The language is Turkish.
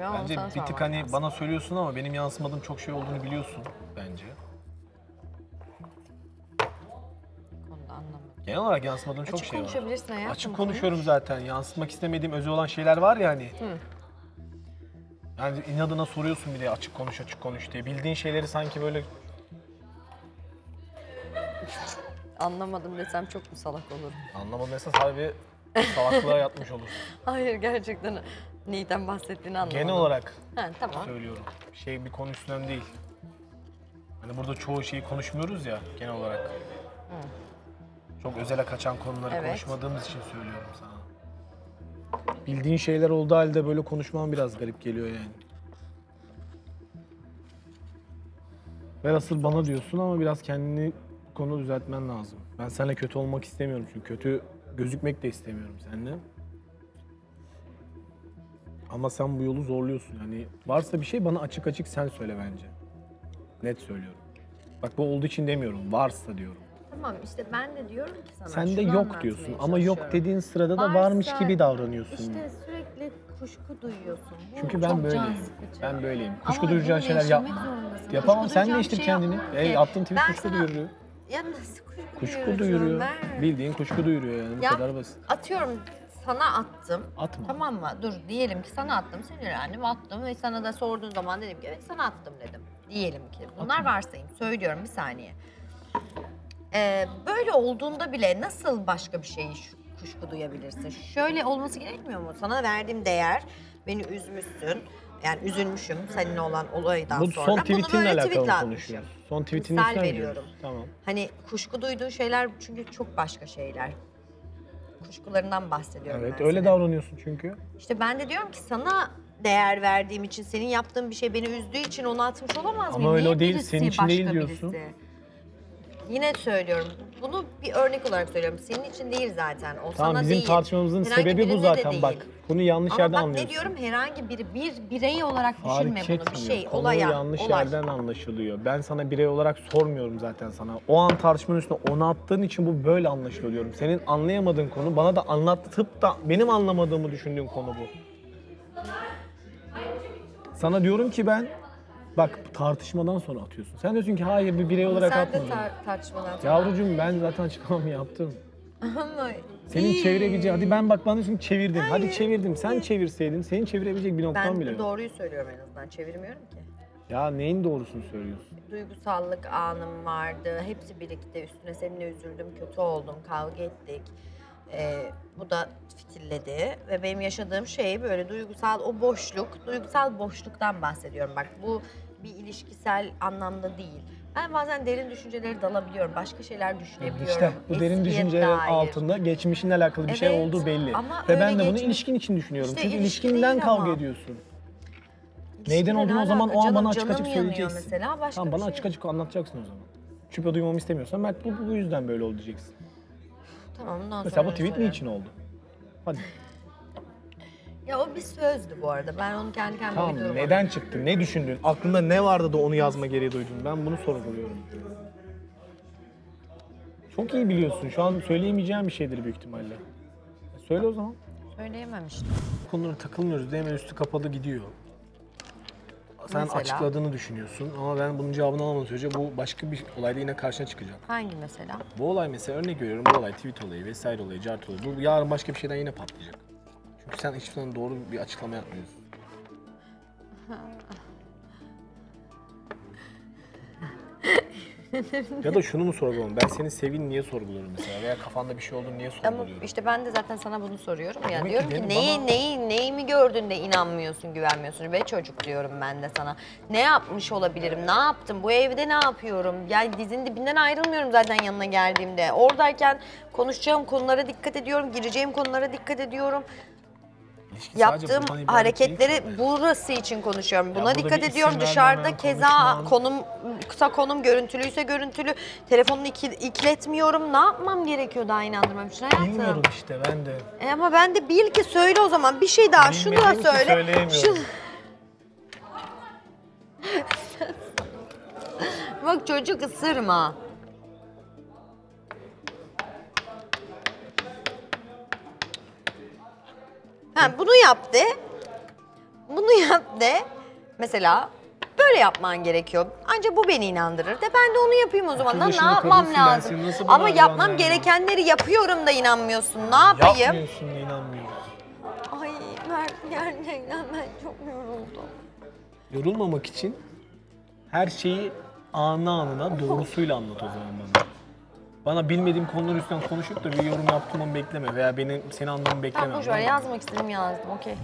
Ya, Bence bir tık hani lazım. bana söylüyorsun ama benim yansımadığım çok şey olduğunu biliyorsun bence. Genel olarak yansımadığım çok Açık şey var. konuşabilirsin hayatım. Açık konuş. konuşuyorum zaten. Yansıtmak istemediğim özel olan şeyler var ya hani. Yani inadına soruyorsun bir de açık konuş açık konuş diye. Bildiğin şeyleri sanki böyle Anlamadım desem çok mu salak olurum? anlamadım mesela sahibi salaklığa yatmış olur. Hayır gerçekten neyden bahsettiğini anlamadım. Genel olarak Ha, tamam. söylüyorum. Şey bir konu üstünden değil. Hani burada çoğu şeyi konuşmuyoruz ya genel olarak. Çok özele kaçan konuları Evet. konuşmadığımız için söylüyorum sana. Bildiğin şeyler olduğu halde böyle konuşman biraz garip geliyor yani. Velhasıl bana diyorsun ama biraz kendini bu konuda düzeltmen lazım. Ben seninle kötü olmak istemiyorum çünkü kötü gözükmek de istemiyorum seninle. Ama sen bu yolu zorluyorsun. Yani varsa bir şey bana açık açık sen söyle bence. Net söylüyorum. Bak bu olduğu için demiyorum. Varsa diyorum. Tamam işte ben de diyorum ki sana Sen de şunu yok anlatmaya diyorsun ama yok çalışıyorum. dediğin sırada da varmış Varsa gibi davranıyorsun. İşte sürekli kuşku duyuyorsun. Bu Çünkü çok ben can böyleyim. sıkıcı. Ben böyleyim. Ama Kuşku duyacağın bunu şeyler yaşamak yapma. zorundasın. Yapamam Kuşku sen duyacağım değiştir şey kendini. yapmam Ey ki. attığın tweet Ben kuşku sana- duyuruyor. Ya nasıl kuşku, Kuşku duyuruyorum duyuruyor. ben? Bildiğin kuşku duyuruyor yani bu Ya, kadar basit. Atıyorum sana attım. Atma. Tamam mı? Dur diyelim ki sana attım. Sinirlendim attım ve sana da sorduğun zaman dedim ki evet sana attım dedim. Diyelim ki. Bunlar varsayım. Söylüyorum bir saniye. Ee, böyle olduğunda bile nasıl başka bir şeyi şu- kuşku duyabilirsin? Şöyle olması gerekmiyor mu? Sana verdiğim değer beni üzmüşsün. Yani üzülmüşüm seninle olan olaydan Bu sonra. son tweetinle alakalı tweetle atmışım. konuşuyoruz. Son tweetinin Misal üstüne mi veriyorum. gidiyoruz? Tamam. Hani kuşku duyduğun şeyler çünkü çok başka şeyler. Kuşkularından bahsediyorum Evet ben öyle senin. davranıyorsun çünkü. İşte ben de diyorum ki sana değer verdiğim için, senin yaptığın bir şey beni üzdüğü için onu atmış olamaz Ama mıyım? öyle Niye o değil, birisi senin için değil diyorsun. birisi? Yine söylüyorum. Bunu bir örnek olarak söylüyorum. Senin için değil zaten. O Tamam sana bizim değil. tartışmamızın Herhangi sebebi bu de zaten değil. bak. Bunu yanlış Ama yerden bak anlıyorsun. ne diyorum herhangi biri bir birey olarak Fark düşünme bunu bir etmiyor. şey Konu olaya yanlış olay. yerden anlaşılıyor. Ben sana birey olarak sormuyorum zaten sana. O an tartışmanın üstüne onu attığın için bu böyle anlaşılıyor diyorum. Senin anlayamadığın konu bana da anlatıp da benim anlamadığımı düşündüğün konu bu. Sana diyorum ki ben bak tartışmadan sonra atıyorsun. Sen diyorsun ki hayır bir birey olarak Sen de atmadım. tar- tartışmadan sonra. Yavrucuğum ben zaten açıklamamı yaptım. Ama Senin iyi. çevirebileceği hadi ben bak bana ki çevirdim. Hadi çevirdim. Sen çevirseydin senin çevirebilecek bir noktan Ben bile yok. doğruyu söylüyorum en azından. Çevirmiyorum ki. Ya neyin doğrusunu söylüyorsun? duygusallık anım vardı. Hepsi birlikte üstüne seninle üzüldüm, kötü oldum, kavga ettik. Ee, bu da fitilledi ve benim yaşadığım şey böyle duygusal o boşluk, duygusal boşluktan bahsediyorum. Bak bu bir ilişkisel anlamda değil. Ben bazen derin düşüncelere dalabiliyorum, başka şeyler düşünebiliyorum. İşte bu derin dair. altında geçmişinle alakalı bir şey Evet, olduğu belli. ama Ve ben de bunu ilişkin için düşünüyorum. İşte Çünkü ilişki ilişkinden kavga ama. ediyorsun. Neyden olduğunu o zaman o an bana açık açık söyleyeceksin. Mesela başka Tamam bana şey. açık açık anlatacaksın o zaman. Şüphe duymamı istemiyorsan Mert bu, bu, bu yüzden böyle oldu diyeceksin. Tamam Mesela sonra bu öyle tweet söylerim. niçin oldu? Hadi. Ya o bir sözdü bu arada. Ben onu kendi kendime Tamam uydurmadım. neden çıktı? Ne düşündün? Aklında ne vardı da onu yazma gereği duydun? Ben bunu sorguluyorum. Çok iyi biliyorsun. Şu an söyleyemeyeceğim bir şeydir büyük ihtimalle. Söyle o zaman. Söyleyememiştim. Konulara takılmıyoruz diye hemen üstü kapalı gidiyor. Sen Mesela? açıkladığını düşünüyorsun ama ben bunun cevabını alamadığım sürece bu başka bir olayda yine karşına çıkacak. Hangi mesela? Bu olay mesela örnek veriyorum bu olay tweet olayı vesaire olayı cart olayı. Bu yarın başka bir şeyden yine patlayacak. Çünkü sen hiçbir zaman doğru bir açıklama yapmıyorsun. ya da şunu mu sorguluyorum? Ben senin sevgini niye sorguluyorum mesela? Veya kafanda bir şey oldu niye Ama sorguluyorum? işte ben de zaten sana bunu soruyorum ya. Demek ki diyorum ki neyi, bana- neyi, neyi mi gördün de inanmıyorsun, güvenmiyorsun? Be çocuk diyorum ben de sana. Ne yapmış olabilirim? Ne yaptım? Bu evde ne yapıyorum? Yani dizin dibinden ayrılmıyorum zaten yanına geldiğimde. Oradayken konuşacağım konulara dikkat ediyorum, gireceğim konulara dikkat ediyorum. İlişki Yaptığım hareketleri burası için konuşuyorum. Buna dikkat ediyorum. Dışarıda keza konum kısa konum görüntülüyse görüntülü. Telefonunu iki, ikletmiyorum. Ne yapmam gerekiyor daha inandırmam için hayatım? Bilmiyorum işte ben de. E ama ben de bil ki söyle o zaman. Bir şey daha şunu da söyle. söyleyemiyorum. Bak çocuk ısırma. Ha bunu yaptı. bunu yap de. Mesela böyle yapman gerekiyor. Ancak bu beni inandırır de ben de onu yapayım o zaman. Lan ne yaşında yapmam kadınsın, ben lazım? seni nasıl buna Ama yapmam vermem? gerekenleri yapıyorum da inanmıyorsun. Ne yapayım? Yapmıyorsun da inanmıyorum. Ay Mert gerçekten ben çok yoruldum. Yorulmamak için her şeyi anı anına doğrusuyla anlat o zaman bana. Bana bilmediğim konular üstünden konuşup da bir yorum yaptırmamı bekleme veya benim seni anlamamı bekleme. Tamam boş ver yazmak istedim yazdım okey.